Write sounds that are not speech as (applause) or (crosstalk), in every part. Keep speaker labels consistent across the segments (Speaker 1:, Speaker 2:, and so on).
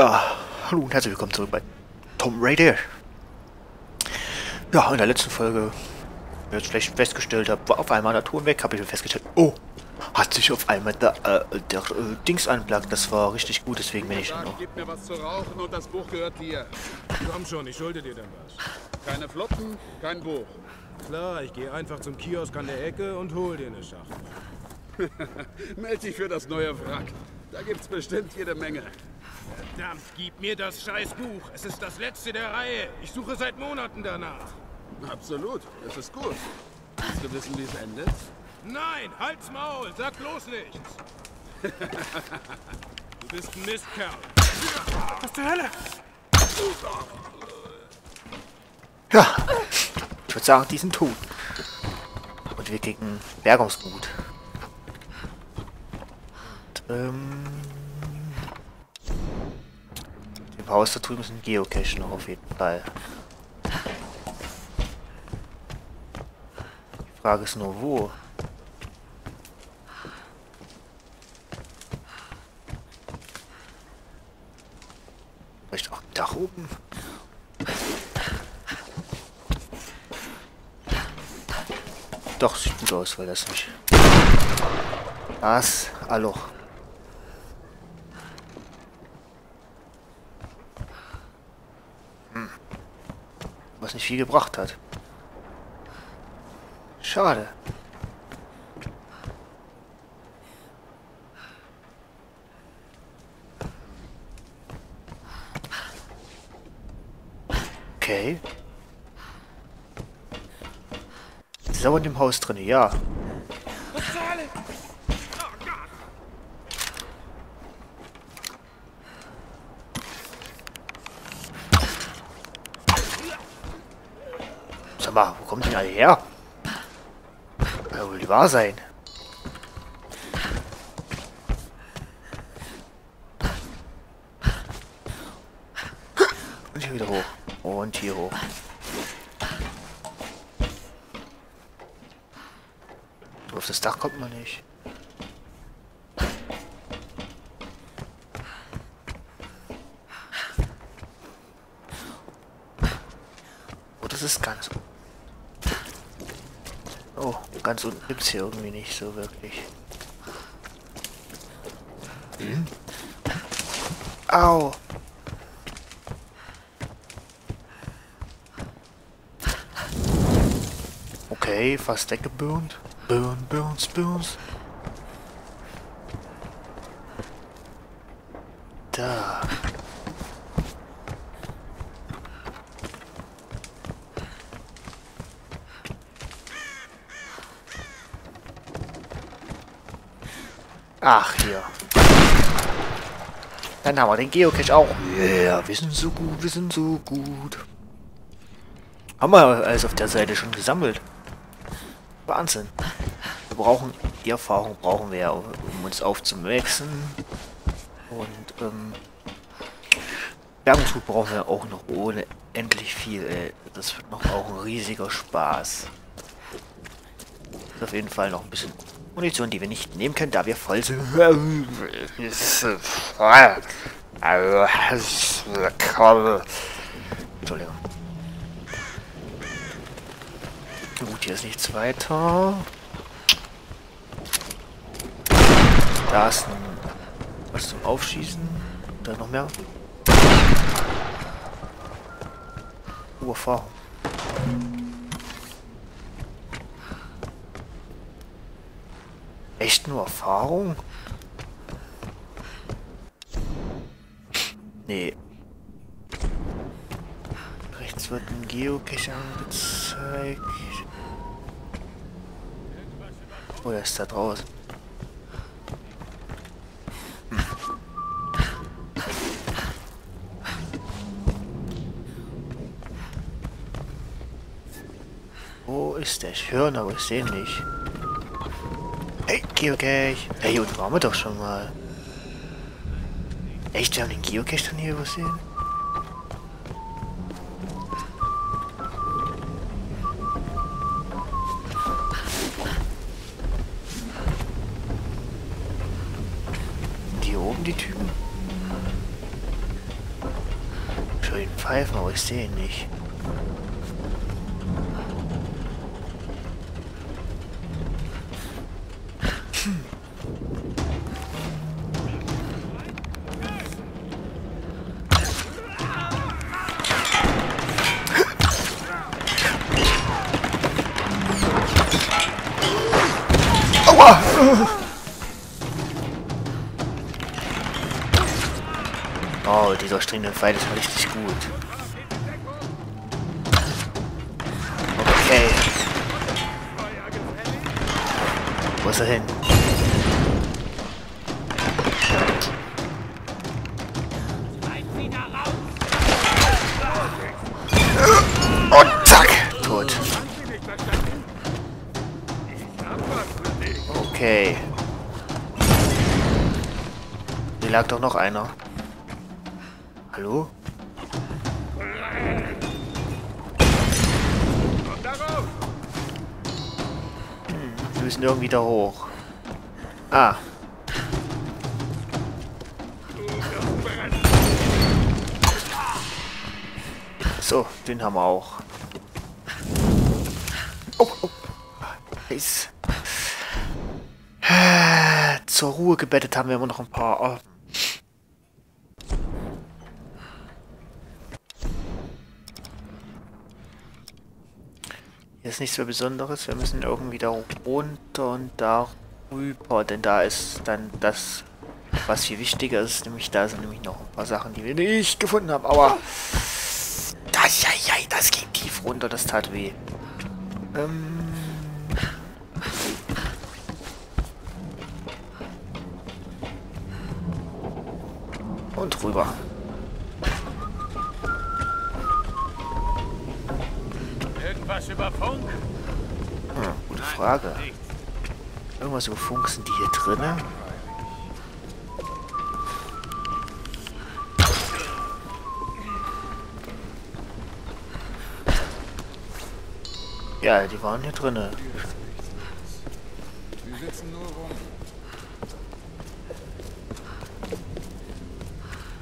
Speaker 1: Ja, hallo und herzlich willkommen zurück bei Tom Raider. Ja, in der letzten Folge, wie ihr jetzt vielleicht festgestellt habt, war auf einmal der Ton weg, habe ich mir festgestellt, oh, hat sich auf einmal der, äh, der äh, Dings anplagt, das war richtig gut, deswegen bin ich noch.
Speaker 2: gib mir was zu rauchen und das Buch gehört dir.
Speaker 3: Komm schon, ich schulde dir dann was.
Speaker 2: Keine Flotten, kein Buch.
Speaker 3: Klar, ich gehe einfach zum Kiosk an der Ecke und hol dir eine Schachtel. (laughs)
Speaker 2: Meld dich für das neue Wrack. Da gibt's bestimmt jede Menge.
Speaker 3: Verdammt, gib mir das scheiß Buch. Es ist das letzte der Reihe. Ich suche seit Monaten danach.
Speaker 2: Absolut, es ist gut. Willst du wissen, wie es endet?
Speaker 3: Nein, halt's Maul, sag bloß nichts. (laughs) du bist ein Mistkerl. Was zur Hölle?
Speaker 1: Ja, ich würde sagen, die sind tot. Und wir kriegen Bergungsgut. Und, ähm... Haus da drüben ist ein Geocache noch auf jeden Fall. Die Frage ist nur, wo? Vielleicht auch da oben? Doch, sieht gut aus, weil das nicht. Das, hallo. Was nicht viel gebracht hat. Schade. Okay. Ist aber in dem Haus drin, ja.
Speaker 3: Was zur Hölle?
Speaker 1: Sag mal, wo kommen die alle her? Kann wohl nicht wahr sein. Und hier wieder hoch. Und hier hoch. Auf das Dach kommt man nicht. Oh, das ist ganz... Oh, ganz unten gibt's hier irgendwie nicht so wirklich. Hm? Au! Okay, fast weggeburnt. Burn, burns, burns. Da. Ach, hier. Dann haben wir den Geocache auch. Yeah, wir sind so gut, wir sind so gut. Haben wir alles auf der Seite schon gesammelt. Wahnsinn. Wir brauchen, die Erfahrung brauchen wir ja, um uns aufzuwachsen. Und, ähm, Bergungsgut brauchen wir auch noch ohne endlich viel, ey. Das wird noch auch ein riesiger Spaß. Ist auf jeden Fall noch ein bisschen Munition, die wir nicht nehmen können, da wir voll sind. Entschuldigung. Gut, hier ist nichts weiter. Da ist ein, was zum Aufschießen. Da noch mehr. Oh, Echt nur Erfahrung? Nee. Rechts wird ein Geocache angezeigt. Oh, der ist da draußen. Wo ist der? Ich höre ihn, aber ich sehe ihn nicht. Hey, Geocache! Hey, und waren wir doch schon mal. Echt, wir haben den Geocache dann hier übersehen? Die hier oben, die Typen? pfeifen, aber ich sehe ihn nicht. Aua! Oh, dieser stringende Pfeil ist richtig gut. Okay. Wo ist er hin? Lag doch noch einer. Hallo? Hm, wir müssen irgendwie da hoch. Ah. So, den haben wir auch. Oh, oh. Nice. Zur Ruhe gebettet haben wir immer noch ein paar. Nichts mehr Besonderes. Wir müssen irgendwie da runter und da rüber, denn da ist dann das, was viel wichtiger ist. Nämlich da sind nämlich noch ein paar Sachen, die wir nicht gefunden haben. Aber das, ja, ja, das ging tief runter. Das tat weh. Ähm. Und rüber.
Speaker 3: Irgendwas über Funk?
Speaker 1: Hm, gute Frage. Irgendwas über Funk sind die hier drinnen? Ja, die waren hier drinnen.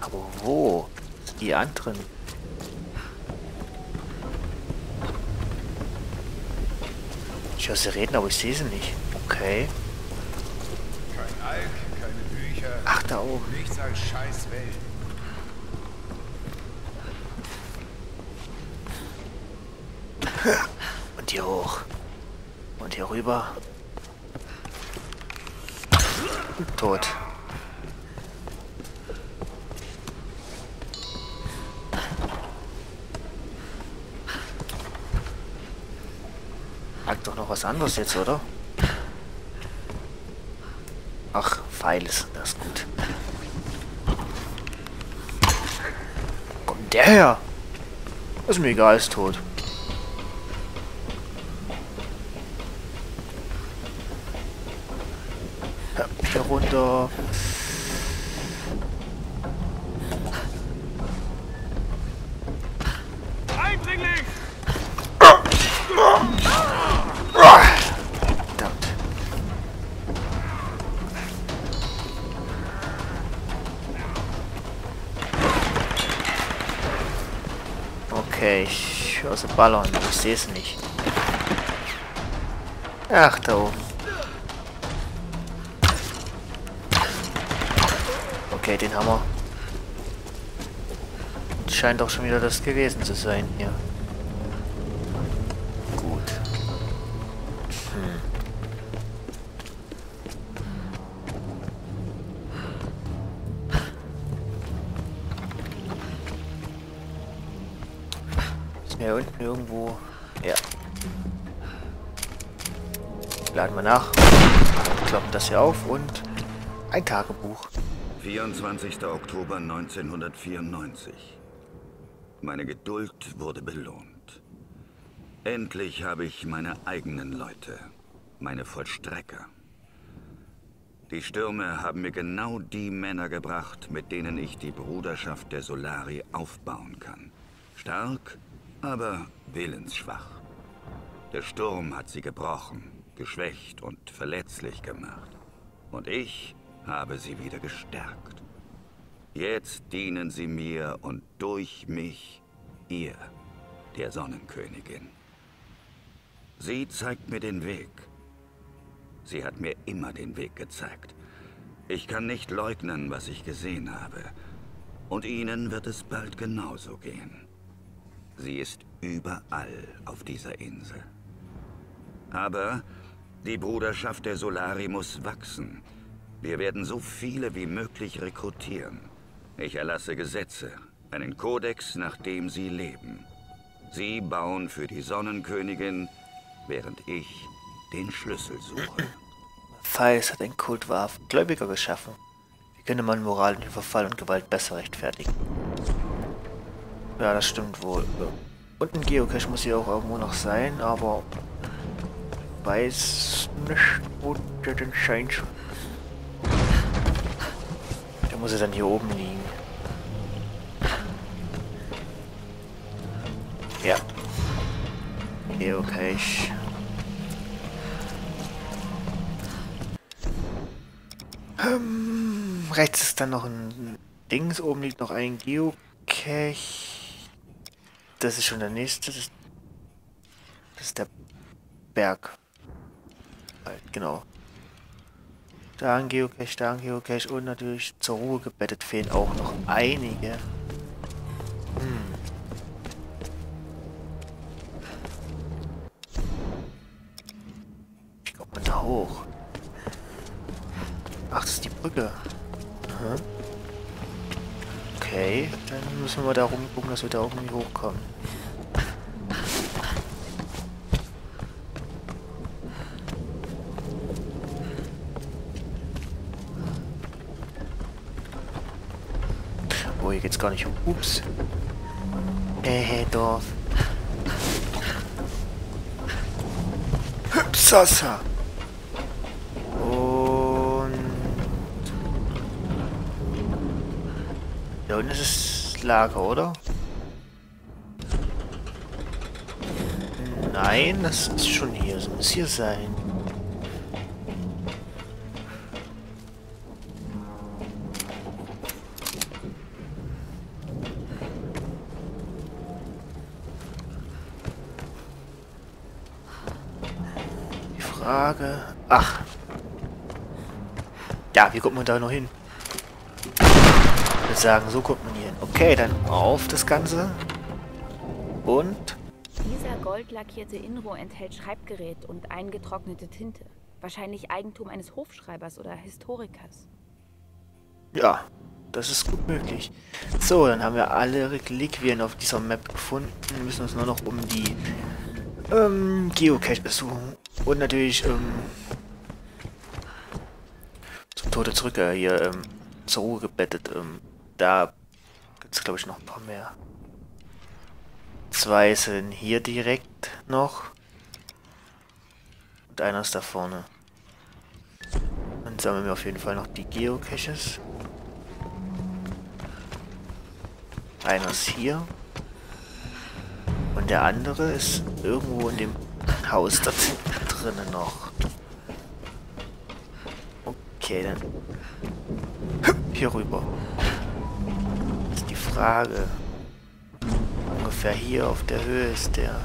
Speaker 1: Aber wo? Die anderen. Ich höre sie reden, aber ich sehe sie nicht. Okay.
Speaker 2: Kein Alk, keine Bücher,
Speaker 1: Ach, da oben.
Speaker 2: nichts als scheiß Welt.
Speaker 1: Und hier hoch. Und hier rüber. Tot. Hat doch noch was anderes jetzt, oder? Ach, Pfeil ist das ist gut. Kommt der her? Ist mir egal, ist tot. Ja, hier runter. Okay, ich höre sie ballern, ich sehe es nicht. Ach, da oben. Okay, den haben wir. Scheint doch schon wieder das gewesen zu sein hier. Irgendwo. Ja. Laden wir nach. Kloppen das hier auf und ein Tagebuch.
Speaker 4: 24. Oktober 1994. Meine Geduld wurde belohnt. Endlich habe ich meine eigenen Leute, meine Vollstrecker. Die Stürme haben mir genau die Männer gebracht, mit denen ich die Bruderschaft der Solari aufbauen kann. Stark, aber willensschwach. Der Sturm hat sie gebrochen, geschwächt und verletzlich gemacht. Und ich habe sie wieder gestärkt. Jetzt dienen sie mir und durch mich ihr, der Sonnenkönigin. Sie zeigt mir den Weg. Sie hat mir immer den Weg gezeigt. Ich kann nicht leugnen, was ich gesehen habe. Und Ihnen wird es bald genauso gehen. Sie ist überall auf dieser Insel. Aber die Bruderschaft der Solari muss wachsen. Wir werden so viele wie möglich rekrutieren. Ich erlasse Gesetze, einen Kodex, nach dem sie leben. Sie bauen für die Sonnenkönigin, während ich den Schlüssel suche. (clears throat)
Speaker 1: Matthias hat ein Kult wahrhaft Gläubiger geschaffen. Wie könnte man Moral und Verfall und Gewalt besser rechtfertigen? Ja, das stimmt wohl. Und ein Geocache muss hier auch irgendwo noch sein, aber weiß nicht, wo der denn scheint. Der muss ja dann hier oben liegen. Ja. Geocache. Ähm, rechts ist dann noch ein Dings, oben liegt noch ein Geocache. Das ist schon der nächste. Das, das ist der Berg. Halt, genau. Da ein Geocache, da ein Geocache und natürlich zur Ruhe gebettet fehlen auch noch einige. Hm. Wie kommt man da hoch? Ach, das ist die Brücke. Aha. Okay, dann müssen wir da rumgucken, dass wir da irgendwie hochkommen. Oh, hier geht's gar nicht um. Ups. Hey, hey, Dorf. Hüpsasa. Da unten ist das Lager, oder? Nein, das ist schon hier. Das muss hier sein. Die Frage... Ach. Ja, wie kommt man da noch hin? Würde sagen, so kommt man hier hin. Okay, dann auf das Ganze. Und?
Speaker 5: Dieser goldlackierte Inro enthält Schreibgerät und eingetrocknete Tinte. Wahrscheinlich Eigentum eines Hofschreibers oder Historikers.
Speaker 1: Ja, das ist gut möglich. So, dann haben wir alle Reliquien auf dieser Map gefunden. Wir müssen uns nur noch um die ähm, Geocache besuchen. Und natürlich ähm, zum Tode zurück äh, hier ähm, zur Ruhe gebettet. Ähm, da gibt es, glaube ich, noch ein paar mehr. Zwei sind hier direkt noch. Und einer ist da vorne. Dann sammeln wir auf jeden Fall noch die Geocaches. Einer ist hier. Und der andere ist irgendwo in dem Haus da (laughs) drinnen noch. Okay, dann hier rüber. Frage. Ungefähr hier auf der Höhe ist der.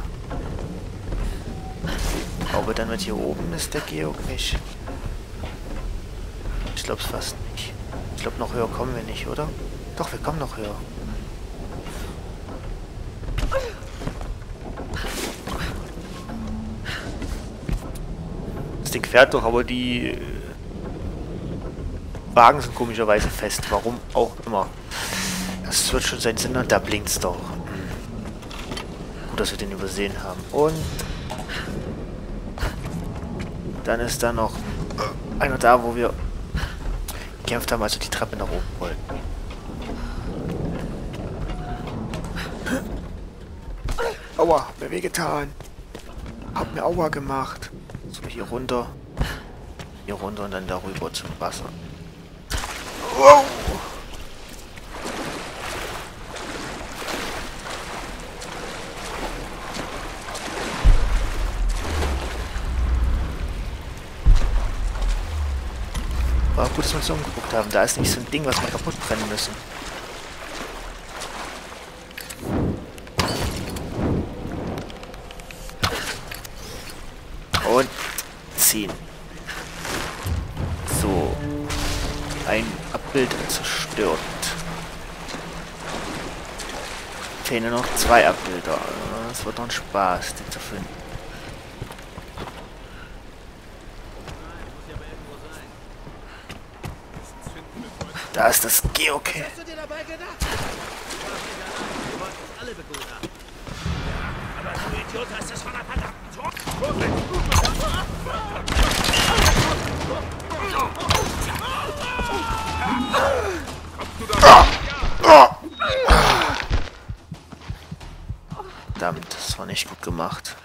Speaker 1: Aber dann mit hier oben ist der Geocache. Ich glaub's fast nicht. Ich glaube noch höher kommen wir nicht, oder? Doch, wir kommen noch höher. Das Ding fährt doch, aber die Wagen sind komischerweise fest. Warum auch immer. Das wird schon sein Sinn und da blinkt's doch. Gut, dass wir den übersehen haben. Und dann ist da noch einer da, wo wir gekämpft haben, also die Treppe nach oben wollten. Aua, mir wehgetan. Hab mir Aua gemacht. So, hier runter. Hier runter und dann darüber zum Wasser. Wow. War gut, dass wir uns umgeguckt haben. Da ist nicht so ein Ding, was wir kaputt brennen müssen. Und ziehen. So. Ein Abbild zerstört. Fehlen nur noch zwei Abbilder. Es wird doch ein Spaß, den zu finden. Da ist das Geocache.
Speaker 3: Hast du dir dabei gedacht?
Speaker 6: Alle begutachten.
Speaker 3: Aber du Idiot hast es von der verdammten Tor.
Speaker 1: Verdammt, das war nicht gut gemacht.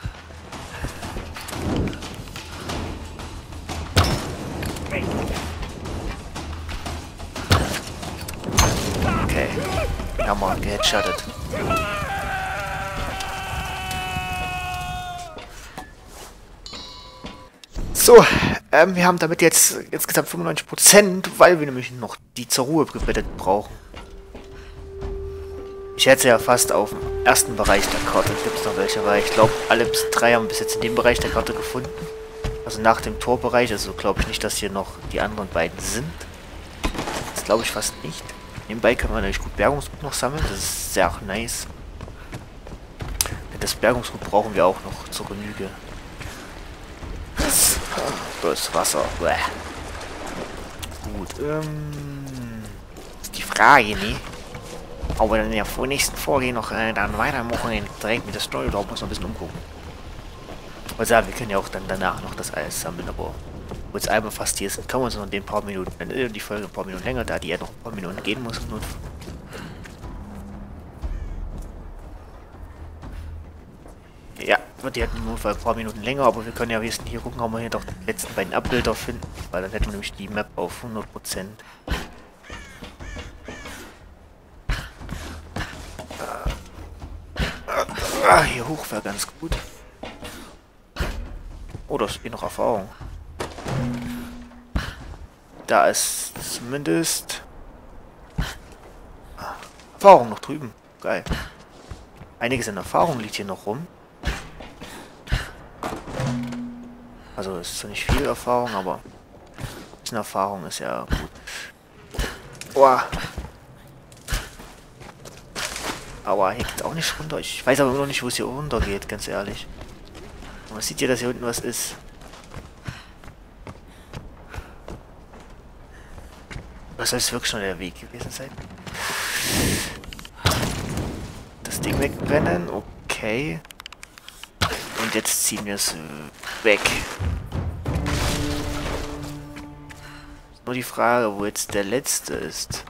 Speaker 1: Mal geheadshottet. So, ähm, wir haben damit jetzt insgesamt 95%, weil wir nämlich noch die zur Ruhe gebettet brauchen. Ich hätte ja fast auf dem ersten Bereich der Karte. Gibt es noch welche? Weil ich glaube, alle bis drei haben bis jetzt in dem Bereich der Karte gefunden. Also nach dem Torbereich. Also glaube ich nicht, dass hier noch die anderen beiden sind. Das glaube ich fast nicht. Nebenbei kann man natürlich gut Bergungsgut noch sammeln. Das ist sehr nice. Das Bergungsgut brauchen wir auch noch zur Genüge. Das, Wasser. Bäh. Gut, ähm... Ist die Frage, ne? Wir dann in der nächsten Folge noch äh, dann weitermachen, direkt mit der Story wir uns noch ein bisschen umgucken. Also ja, wir können ja auch dann danach noch das alles sammeln, aber jetzt einmal fast hier sind, können wir uns noch in den paar Minuten, dann ist die Folge ein paar Minuten länger, da die ja noch ein paar Minuten gehen muss. Nur ja, wird die halt im Notfall ein paar Minuten länger, aber wir können ja wissen, hier gucken, ob wir hier doch die letzten beiden Abbilder finden, weil dann hätten wir nämlich die Map auf 100%. Ah, hier hoch wäre ganz gut. Oh, das ist eh noch Erfahrung. Da ist zumindest Ah, Erfahrung noch drüben. Geil. Einiges an Erfahrung liegt hier noch rum. Also es ist zwar nicht viel Erfahrung, aber ein bisschen Erfahrung ist ja gut. Boah. Aber hier geht auch nicht runter. Ich weiß aber noch nicht, wo es hier runter geht, ganz ehrlich. Man sieht ja, dass hier unten was ist. Soll es wirklich schon der Weg gewesen sein? Das Ding wegbrennen, okay. Und jetzt ziehen wir es weg. Nur die Frage, wo jetzt der letzte ist.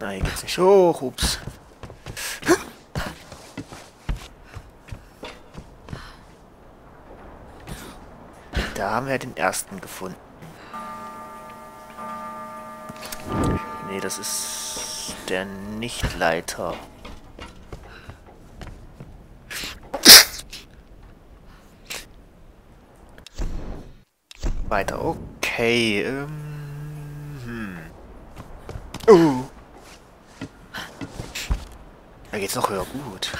Speaker 1: Na, hier geht's nicht hoch. Ups. Da haben wir den ersten gefunden. Nee, das ist der Nichtleiter. Weiter, okay. Ähm, hm. Uh. Da geht's noch höher. Gut.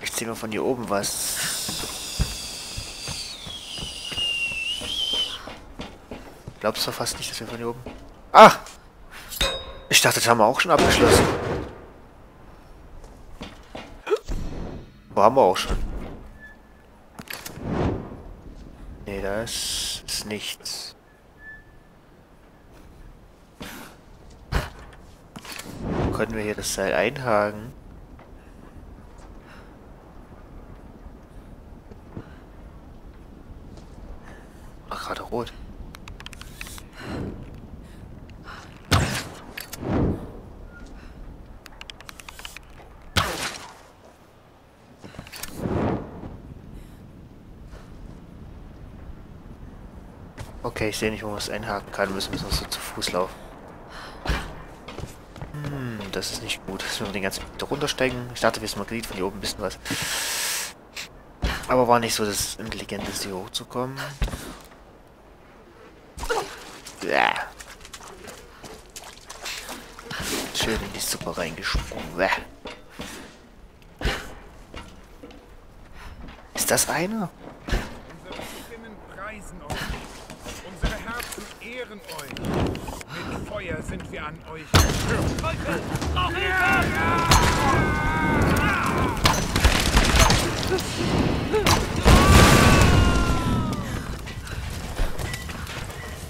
Speaker 1: Ich sehe mal von hier oben was. Glaubst du fast nicht, dass wir von hier oben... Ah! Ich dachte, das haben wir auch schon abgeschlossen. Wo haben wir auch schon? Nee, das ist nichts. Können wir hier das Seil einhaken? Ach, gerade rot. Okay, ich sehe nicht, wo man es einhaken kann. Müssen wir so zu Fuß laufen. Hm, das ist nicht gut. Müssen wir den ganzen Weg runtersteigen. Ich dachte, wir sind mal von hier oben ein bisschen was. Aber war nicht so das Intelligenteste, hier hochzukommen. Ja. Schön in die Suppe reingesprungen. Bäh. Ist das einer?
Speaker 3: Herzen ehren euch. Mit Feuer sind wir an euch.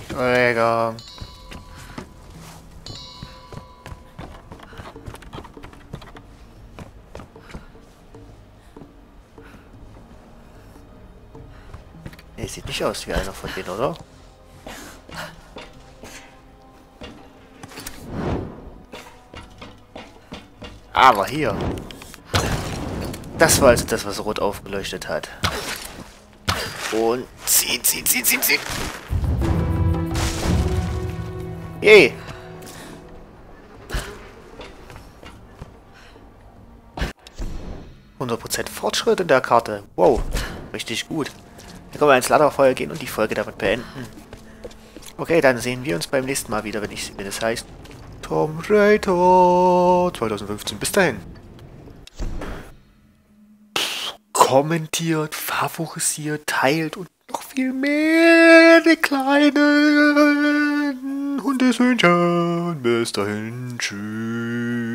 Speaker 1: Träger. Nee, sieht nicht aus wie einer von denen, oder? Aber hier. Das war also das, was rot aufgeleuchtet hat. Und ziehen, ziehen, ziehen, ziehen, ziehen. Yay. Prozent Fortschritt in der Karte. Wow, richtig gut. Dann können wir ins Lagerfeuer gehen und die Folge damit beenden. Okay, dann sehen wir uns beim nächsten Mal wieder, wenn ich wenn es heißt Tom Raider 2015. Bis dahin. Kommentiert, favorisiert, teilt und noch viel mehr die kleinen Hundesöhnchen. Bis dahin. Tschüss.